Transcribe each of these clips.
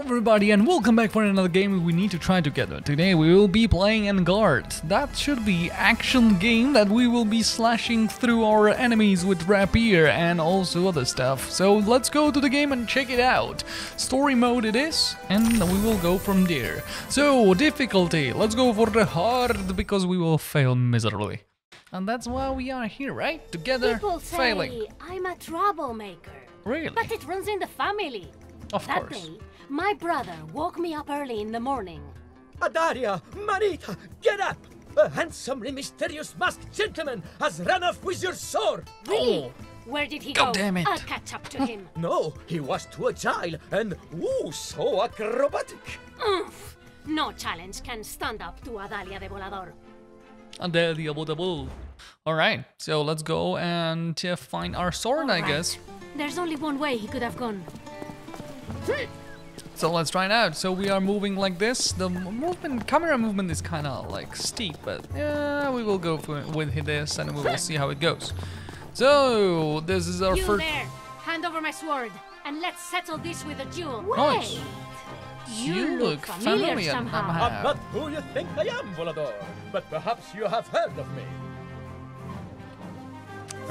everybody and welcome back for another game we need to try together. Today we will be playing En Garde. That should be action game that we will be slashing through our enemies with rapier and also other stuff. So let's go to the game and check it out. Story mode it is and we will go from there. So difficulty, let's go for the hard because we will fail miserably. And that's why we are here, right? Together, People say failing. I'm a troublemaker. Really? But it runs in the family. Of that course. day, my brother woke me up early in the morning. Adalia, Marita, get up! A handsomely mysterious masked gentleman has run off with your sword! Really? Where did he God go? damn it. I'll catch up to him. No, he was too agile and ooh, so acrobatic. Oomph! No challenge can stand up to Adalia de Volador. And there the able double. Alright, so let's go and uh, find our sword, I guess. There's only one way he could have gone. So let's try it out. So we are moving like this. The movement, camera movement is kind of like steep, but yeah, we will go for, with this and we will see how it goes. So this is our you first. there! Hand over my sword, and let's settle this with a duel. Nice. Wait! You look familiar somehow. somehow. I'm not who you think I am, Volador, but perhaps you have heard of me.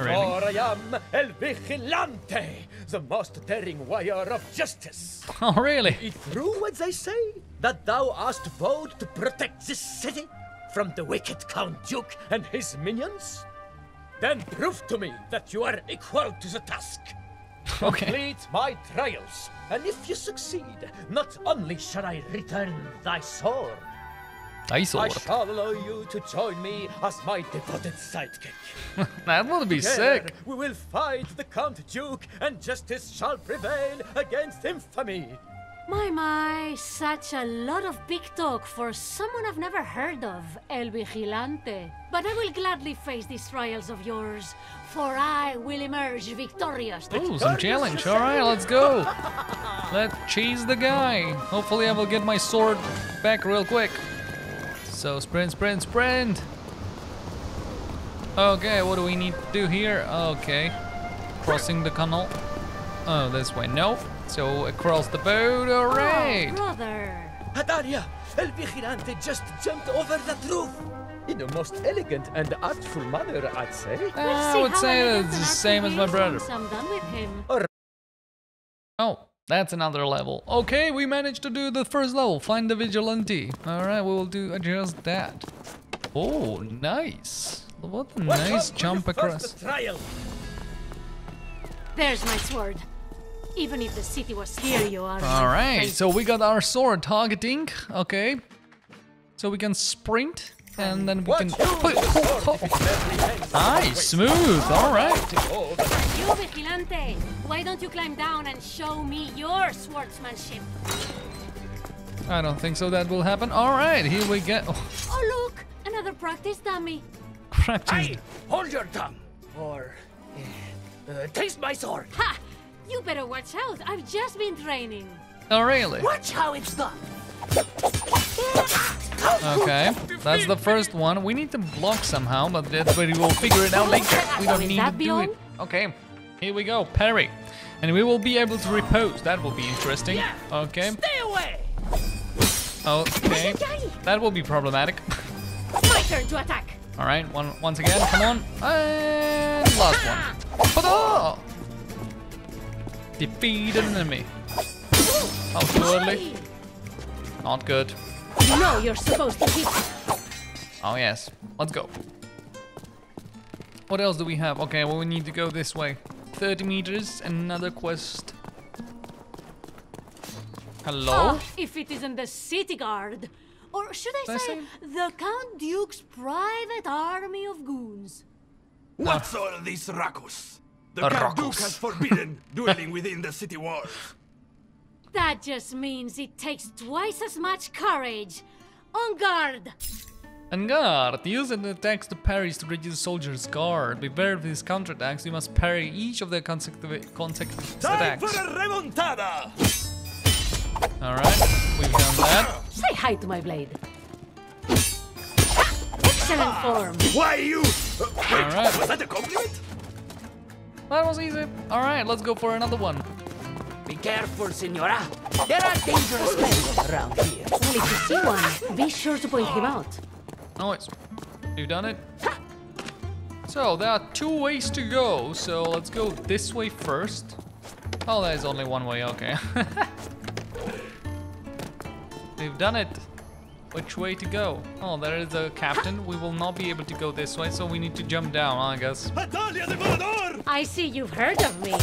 For I am El Vigilante, the most daring warrior of justice. Oh, really? Is true what they say? That thou hast vowed to protect this city from the wicked Count Duke and his minions? Then prove to me that you are equal to the task. Okay. Complete my trials, and if you succeed, not only shall I return thy sword, I I shall allow you to join me as my devoted sidekick. That would be Together, sick. we will fight the Count Duke, and justice shall prevail against infamy. My, my, such a lot of big talk for someone I've never heard of, El Vigilante. But I will gladly face these trials of yours, for I will emerge victorious. Ooh, some challenge. All right, let's go. Let's chase the guy. Hopefully, I will get my sword back real quick. So sprint, sprint, sprint. Okay, what do we need to do here? Okay, crossing the canal. Oh, this way. No. So across the boat. alright! Oh, brother. Adalia, El Vigilante just jumped over that roof. In the most elegant and artful manner, I'd say. Uh, We'll I would say I that it's the same as my brother. once I'm done with him. Oh, that's another level. Okay, we managed to do the first level. Find the vigilante. All right, we will do just that. Oh, nice. What a Welcome nice jump across. Trial. There's my sword. Even if the city was here, you are. All right, so we got our sword targeting. Okay, so we can sprint and then we can. Watch you, Oh, oh, oh. Nice, smooth. All right. You, Vigilante, why don't you climb down and show me your swordsmanship? I don't think so. That will happen. All right, here we get. Oh, Oh, look! Another practice dummy. practice. Hey, hold your tongue. Or uh, uh, taste my sword. Ha! You better watch out. I've just been training. Oh, really? Watch how it's done. Okay, that's the first one. We need to block somehow, but that's where we will figure it out later. We don't need to do it. Okay, here we go, parry. And we will be able to repose. That will be interesting. Okay, Stay away. okay. That will be problematic. My turn to attack. All right, one once again, come on. And last one. Defeat an enemy. Oh, How too? Not good. You know you're supposed to hit. Oh yes, let's go. What else do we have? Okay, well we need to go this way. 30 meters, another quest. Hello? Oh, if it isn't the city guard. Or should I That's say, it. the Count Duke's private army of goons? What's all this ruckus? The A Count Duke has forbidden dueling within the city walls. That just means it takes twice as much courage. On guard! And guard, use an attack to parries to reduce soldiers' guard. Beware of these counterattacks, you must parry each of their consecutive, consecutive Time attacks. for a remontada! Alright, we've done that. Say hi to my blade. Excellent form. Why you? Uh, wait, Alright. was that a compliment? That was easy. Alright, let's go for another one. Be careful, senora. There are dangerous men around here. Well, if you see one, be sure to point him out. Nice. You've done it? So, there are two ways to go, so let's go this way first. Oh, there's only one way, okay. We've done it. Which way to go? Oh, there is a captain. We will not be able to go this way, so we need to jump down, I guess. Adalia de Volador! I see you've heard of me.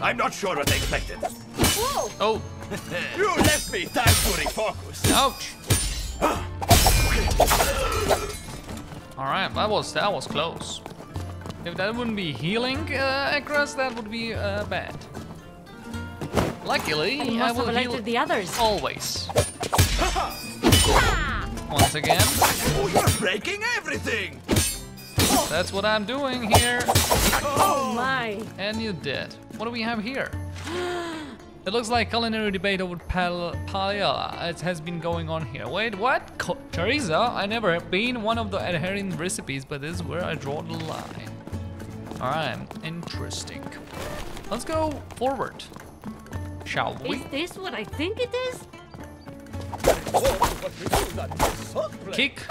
I'm not sure what they expected. Whoa. Oh, You left me time to refocus. ouch. Alright, that was that was close. If that wouldn't be healing uh, Ekras, that would be uh, bad. Luckily, You I must have will heal the others. always. Once again, Oh, you're breaking everything! that's what I'm doing here. Oh my. And you did. What do we have here? It looks like culinary debate over pal paella. It has been going on here. Wait, what? Co Teresa? I never have been one of the adhering recipes, but this is where I draw the line. Alright, interesting. Let's go forward. Shall we? Is this what I think it is? Oh, what we do that salt play. Kick.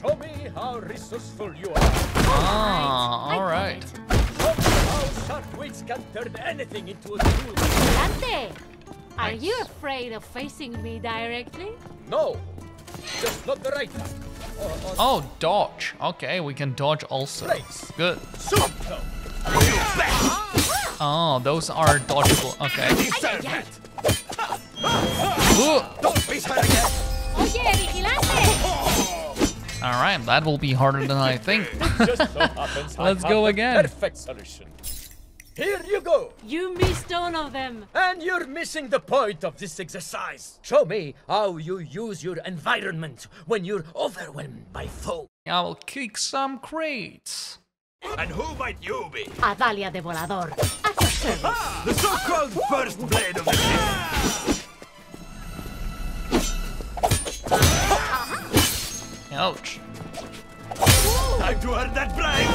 Show me how resourceful you are. Ah, alright. Show me how sharp wits can turn anything into a tool. Dante, are you afraid of facing me directly? No, just not the right time. Or on Oh, dodge. Okay, we can dodge also. Good. Oh, those are dodgeable. Okay. Deserve that! Ooh. Don't miss her again! Oye, vigilante! Alright, that will be harder than I think. So happens Let's have go again. Perfect solution. Here you go. You missed all of them. And you're missing the point of this exercise. Show me how you use your environment when you're overwhelmed by foe. I will kick some crates. And who might you be? Adalia de Volador, at your service. Ah, the so-called first blade of the Ouch. Time to earn that bribe!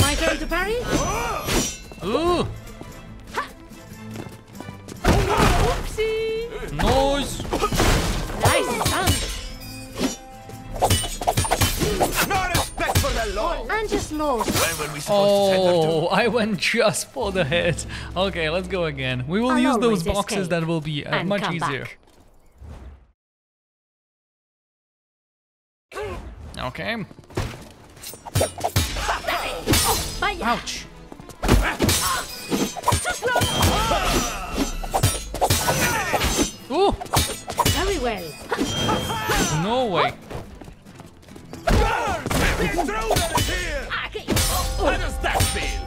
My turn to parry? Ooh, Oopsie! noise. Nice done. No respect for the law! And just lost. When were we supposed to send her Oh, I went just for the head. Okay, let's go again. We will I'll use those boxes escape that will be uh, much easier. back. Okay. Vaya. Ouch. Ooh, Very well. no way. to... Intruder is here! Okay. How does that feel?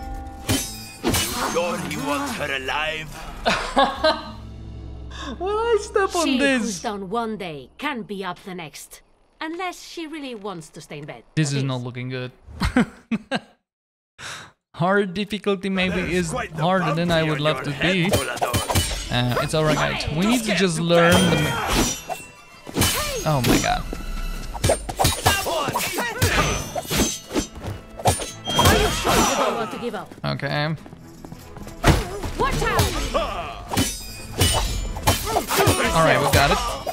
Sure he wants her alive? Will I step on She who's this? down one day can be up the next. Unless she really wants to stay in bed. This is not looking good. Hard difficulty maybe There's is harder than I would love to head, be. Uh, it's alright, guys. We need to just learn the. Oh my god. Are you sure you don't want to give up? Okay. Watch out! Alright, we got it.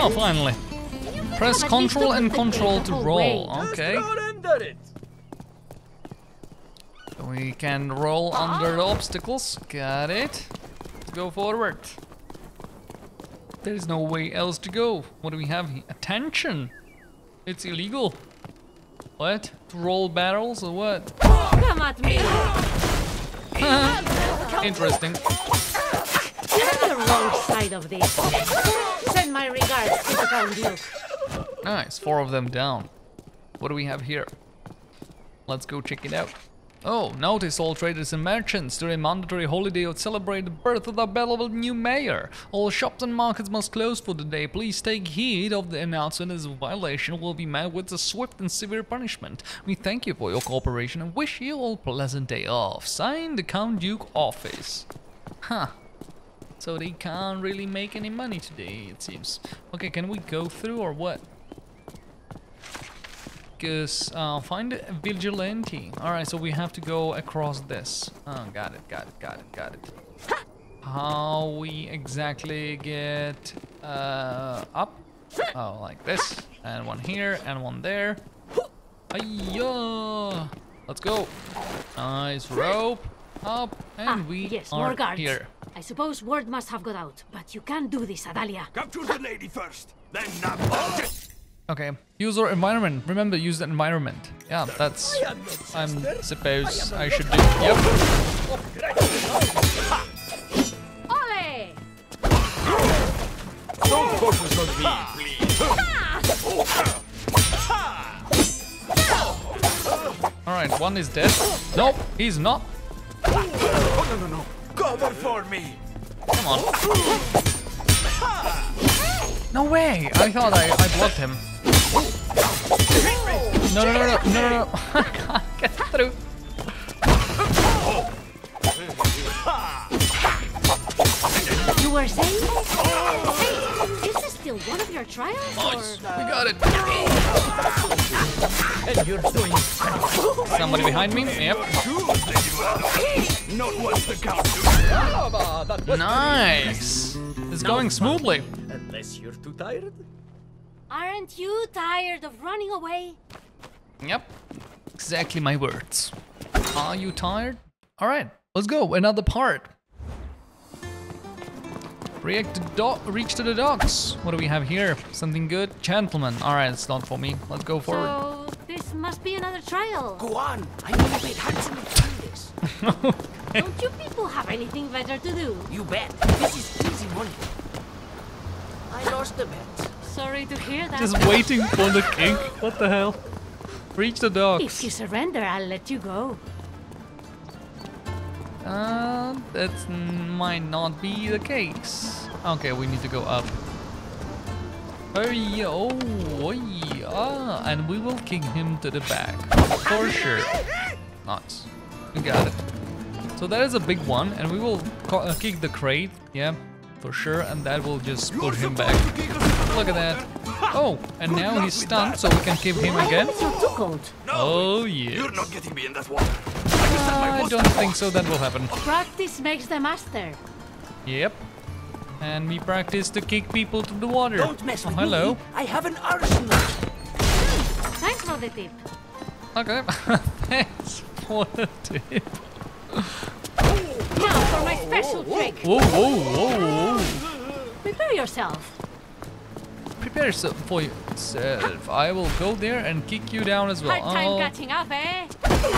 Oh, finally. Press control and control to roll. Okay. Just run under it. We can roll under the obstacles. Got it. Let's go forward. There's no way else to go. What do we have here? Attention! It's illegal. What? To roll barrels or what? Come at me! Interesting. You're the wrong side of this. My regards to the Duke. Nice, four of them down. What do we have here? Let's go check it out. Oh, notice all traders and merchants during mandatory holiday to celebrate the birth of the beloved new mayor. All shops and markets must close for the day. Please take heed of the announcement as a violation will be met with a swift and severe punishment. We thank you for your cooperation and wish you all a pleasant day off. Signed, the Count Duke office. Huh. So they can't really make any money today, it seems. Okay, can we go through or what? Because, uh, I'll find a vigilante. Alright, so we have to go across this. Oh, got it, got it, got it, got it. How we exactly get uh, up? Oh, like this. And one here, and one there. Ayya! Let's go. Nice rope. Up, and Ah, we yes, are here. I suppose word must have got out, but you can't do this, Adalia. Capture the lady first, then nab the Okay. Use our environment. Remember, use the environment. Yeah, that's. I am not I'm suppose I am I a should do. Yep. Ole! Don't focus on me, please. All right, one is dead. Nope, he's not. Oh, no, no, no. Cover for me. Come on. No way! I thought I, I blocked him. No, no, no, no, no, no, no. I can't get through. You were saying? Hey, is this still one of your trials? Nice. Or... We got it. And you're doing Somebody behind me? Yep. Good, Lady Murdoch. Not what's the count do. That was Nice. It's going smoothly. Unless you're too tired. Aren't you tired of running away? Yep. Exactly my words. Are you tired? All right, let's go. Another part. React to do- reach to the docks. What do we have here? Something good? Gentlemen. All right, it's not for me. Let's go forward. So, this must be another trial. Go on. I need a bit handsome to do this. Don't you people have anything better to do? You bet. This is easy money. I lost the bet. Sorry to hear that. Just waiting for the king. What the hell? Reach the docks. If you surrender, I'll let you go. Uh, that might not be the case. Okay, we need to go up. Oh yeah, oh yeah, and we will kick him to the back for sure. Nice, we got it. So that is a big one, and we will uh, kick the crate, yeah, for sure, and that will just put him back. Look at that. Oh, and now he's stunned, so we can kick him again. It's not too cold. Oh yeah. You're not getting me in that water. I can set my I boss don't think so. That will happen. Practice makes the master. Yep. And we practice to kick people to the water. Don't mess Oh, with hello. me. I have an arsenal. Thanks for the tip. Okay. Thanks for the tip. Now for my special trick. Whoa, whoa, whoa, whoa. Prepare yourself. Prepare yourself for yourself. I will go there and kick you down as well. Hard time Oh, catching up, eh? Go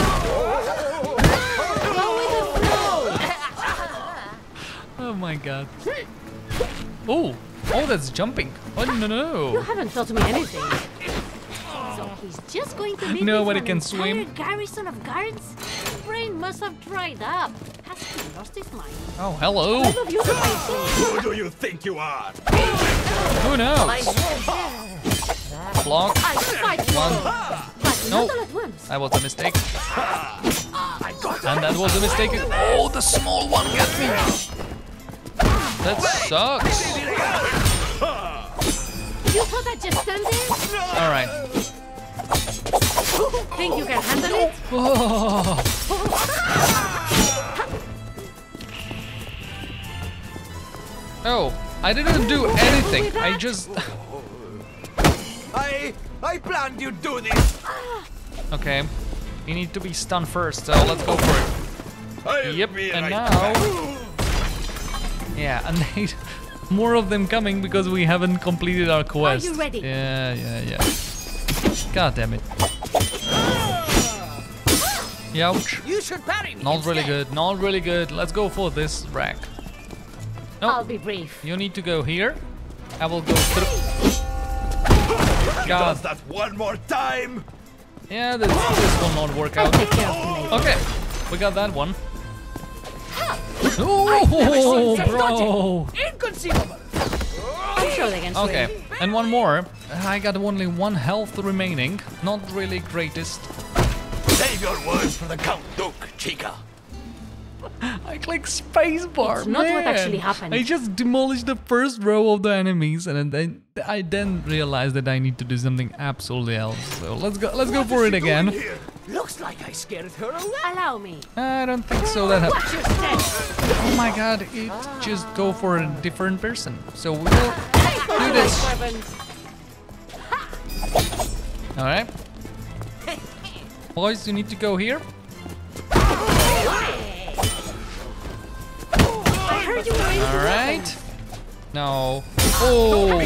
with the flow. oh my god. Oh, oh, that's jumping. Oh no, You no. haven't taught me anything. So he's just going to leave Nobody can swim. garrison of guards? His brain must have dried up. Has he lost his mind? Oh, hello. Both of you to my team. Who do you think you are? Who knows? Block. I fight you One. All, but No. not all at once. That was a mistake. And that was a mistake. Oh, the small one got me. That sucks. You thought I'd just stand there? All right. Think you can handle it? Oh. Oh, I didn't do anything. I just. I I planned you'd do this. Okay. You need to be stunned first, so let's go for it. Yep, and now- Yeah, and they, more of them coming because we haven't completed our quest. Are you ready? Yeah, yeah, yeah. God damn it. Youch. You should parry me. Not really good, not really good. Let's go for this rack. No. I'll be brief. you need to go here. I will go through. Does God. that one more time? Yeah, this, this will not work out. take care of you later. Okay, we got that one. Oh, bro. Inconceivable. I'm sure they can swim. Okay, and one more. I got only one health remaining. Not really greatest. Save your words for the Count Duke, Chica. I click spacebar. It's not what actually happened. I just demolished the first row of the enemies, and then I then realized that I need to do something absolutely else. So let's go. Let's go for it again. Looks like I scared her away. Allow me. I don't think so. That happened. Watch your step. Oh my god! It just go for a different person. So we'll do this. All right. Boys, you need to go here. I heard you were into All right. weapons. No. Oh,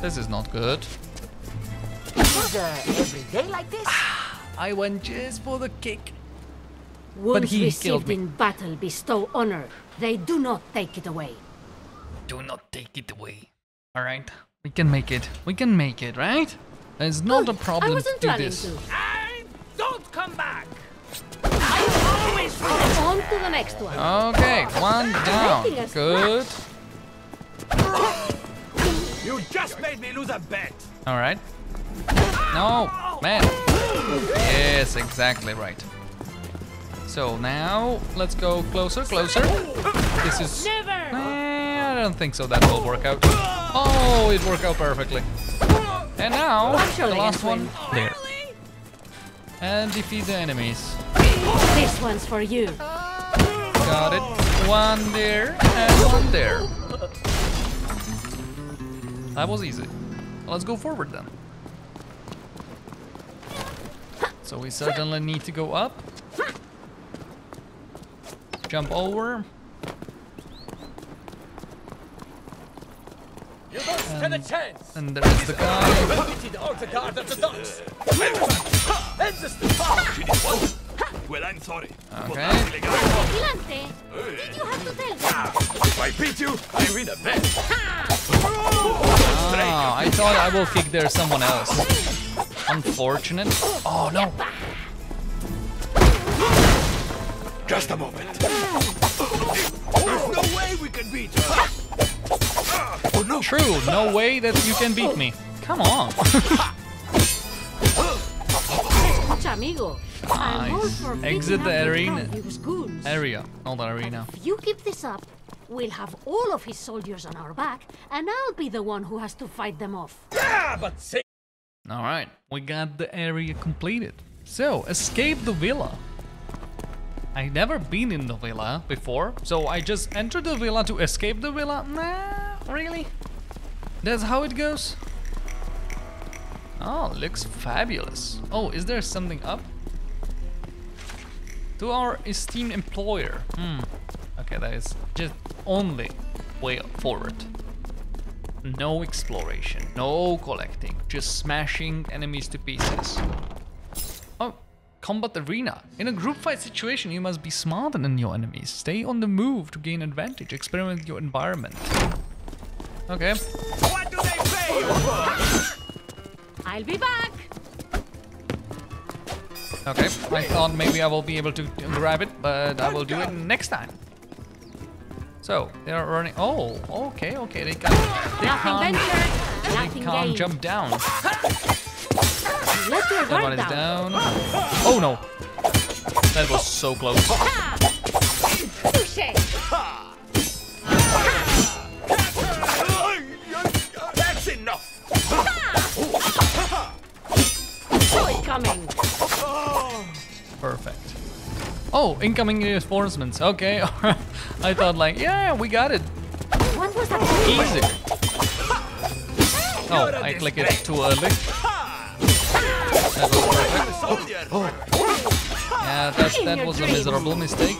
this is not good. Is every day like? I went just for the kick. Wounds he killed received me. in battle bestow honor. They do not take it away. Do not take it away. All right. We can make it. We can make it, right? There's not a problem I wasn't to do this. to. And don't come back. On to the next one. Okay, one down. Good. You just made me lose a bet. All right. No, man. Yes, exactly right. So now let's go closer, closer. This is. Never. Eh, I don't think so. That will work out. Oh, it worked out perfectly. And now I'm sure the last one there. And defeat the enemies. This one's for you. Got it. One there and one there. That was easy. Let's go forward then. So we certainly need to go up. Jump over. You don't stand a chance. And there is the guy. Well, I'm sorry. Okay. Vigilante, did you have to tell me? If I beat you, I win a bet. Ah, I thought I will kick there someone else. Unfortunate. Oh no. Just a moment. There's no way we can beat her. Oh no. True, no way that you can beat me. Come on. Escucha, amigo. I'm all Nice. Exit the arena. Count goons. Area, not arena. If you keep this up, we'll have all of his soldiers on our back, and I'll be the one who has to fight them off. Ah, but say All right, we got the area completed. So, escape the villa. I never been in the villa before, so I just entered the villa to escape the villa. Nah, really? That's how it goes? Oh, looks fabulous. Oh, is there something up? To our esteemed employer. Hmm. Okay, that is just only way forward. No exploration, no collecting, just smashing enemies to pieces. Oh, combat arena. In a group fight situation, you must be smarter than your enemies. Stay on the move to gain advantage. Experiment with your environment. Okay. What do they pay you for? I'll be back. Okay. I thought maybe I will be able to grab it, but I will do it next time. So they are running. Oh, okay, okay. They can. They Nothing can't. ventured, They nothing can't gained. jump down. Let your That guard one is down. down. Oh no. That was so close. Oh, incoming reinforcements. Okay. I thought like, yeah, we got it. What was that? Easy. Oh, I click it too early. That was perfect. Soldier. Yeah, that, that was a miserable mistake.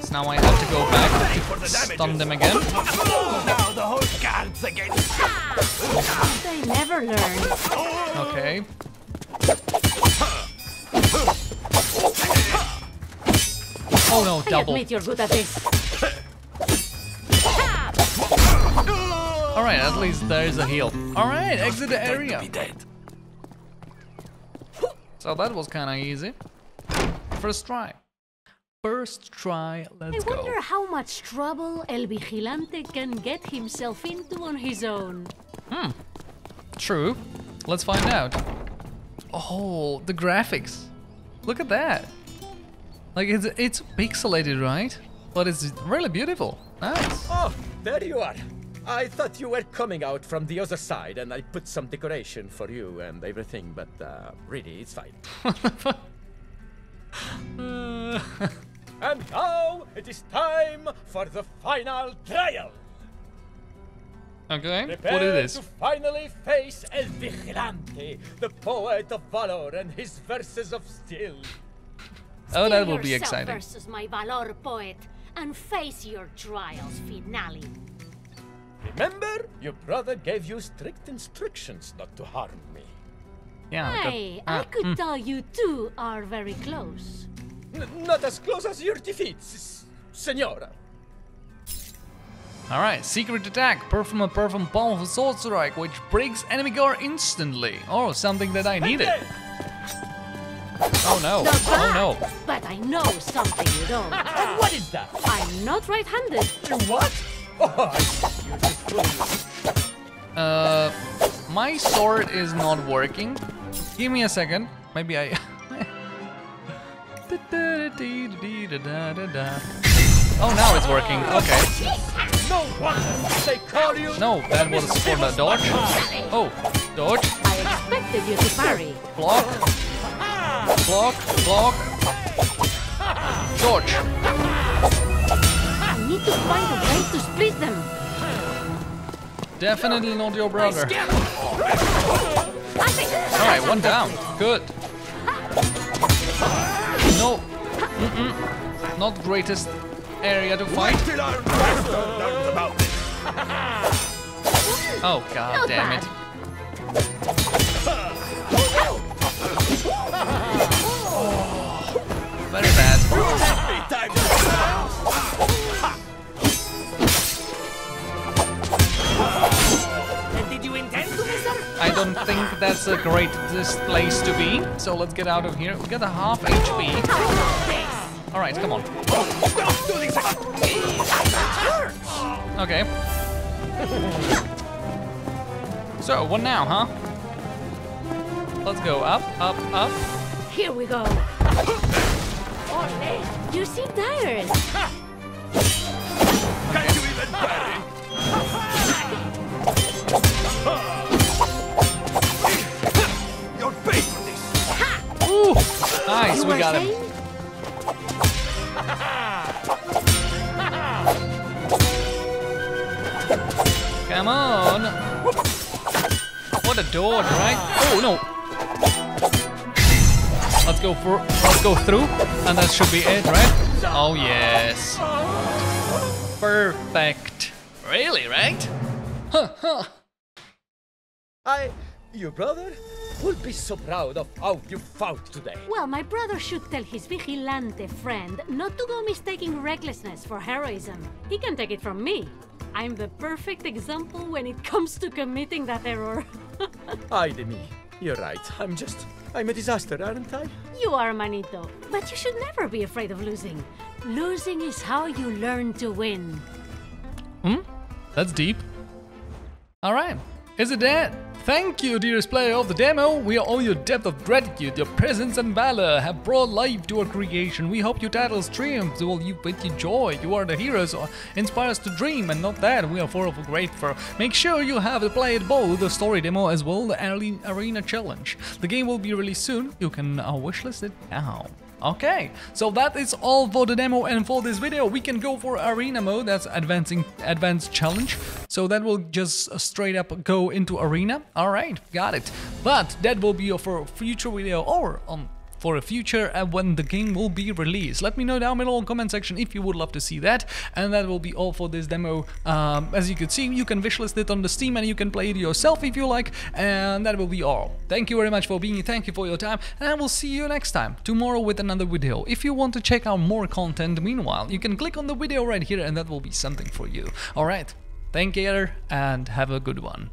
So now I have to go back to stun them again. Now the whole guard's against They never learn. Okay. Oh no, I double. admit you're good at this. Alright, at least there is a heal. Alright, exit the area. So that was kinda easy. First try. First try, I let's go. I wonder how much trouble El Vigilante can get himself into on his own. Hmm. True. Let's find out. Oh, the graphics. Look at that. Like it's it's pixelated, right? But it's really beautiful. Nice. Oh, there you are. I thought you were coming out from the other side, and I put some decoration for you and everything, but uh, really, it's fine. and now it is time for the final trial. Okay. Prepare What is to this? finally face El Vigilante, the poet of valor and his verses of steel. Oh, that will be yourself exciting. versus my Valor poet and face your trials finale. Remember, your brother gave you strict instructions not to harm me. Yeah. we got- Hey, ah, I could mm. tell you two are very close. N- not as close as your defeats, s- Senora. All right. Secret attack. Perform a perform powerful sword strike, which breaks enemy guard instantly. Oh, something that I needed. Hey, Oh no. Not Oh no. But I know something you don't. And what is that? I'm not right-handed. You what? Oh, I see you fool. Uh, my sword is not working. Give me a second. Maybe I. oh, now it's working. Okay. No wonder they call you. No, that was for the dodge. Oh, dodge, I expected you to parry. block, block, block, dodge. I need to find a way to split them. Definitely not your brother. All right, one down. Good. No. Mm-mm. Not greatest area to fight. Till our master learns about this. Oh god Not damn bad. it. Very don't think that's a great this place to be. So let's get out of here. We got a half HP. All right, come on. Don't do this again. Okay. So what now, huh? Let's go up, up, up. Here we go. Ole, you seem tired. Nice, You we were got him. Come on. What a dodge, right? Oh no. Let's go for let's go through and that should be it, right? Oh yes. Perfect. Really, right? Huh, huh. I, your brother, will be so proud of how you fought today. Well, my brother should tell his vigilante friend not to go mistaking recklessness for heroism. He can take it from me. I'm the perfect example when it comes to committing that error. Ay de me. You're right. I'm just, I'm a disaster, aren't I? you are Manito, but you should never be afraid of losing. Losing is how you learn to win. Hmm? That's deep. Alright. Is it that? Thank you, dearest player of the demo. We owe your depth of gratitude. Your presence and valor have brought life to our creation. We hope your titles triumph will you with your joy. You are the heroes inspire us to dream, and not that we are forever grateful. Make sure you have played both the story demo as well the Arena Arena Challenge. The game will be released soon. You can uh, wishlist it now. Okay, so that is all for the demo and for this video. We can go for arena mode, that's advancing advanced challenge. So that will just straight up go into arena. All right, got it. But that will be for a future video or on for a future uh, when the game will be released. Let me know down below in the comment section if you would love to see that. And that will be all for this demo. Um, as you can see, you can wishlist it on the Steam and you can play it yourself if you like. And that will be all. Thank you very much for being here. Thank you for your time. And I will see you next time, tomorrow with another video. If you want to check out more content meanwhile, you can click on the video right here and that will be something for you. Alright, thank you and have a good one.